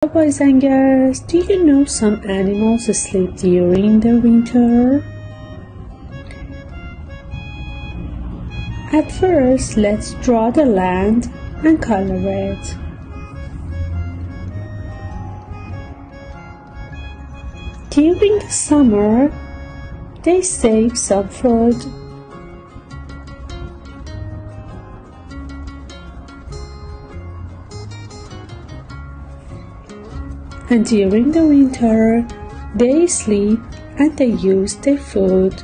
Boys and girls, do you know some animals sleep during the winter? At first, let's draw the land and color it. During the summer, they save some food and during the winter they sleep and they use their food.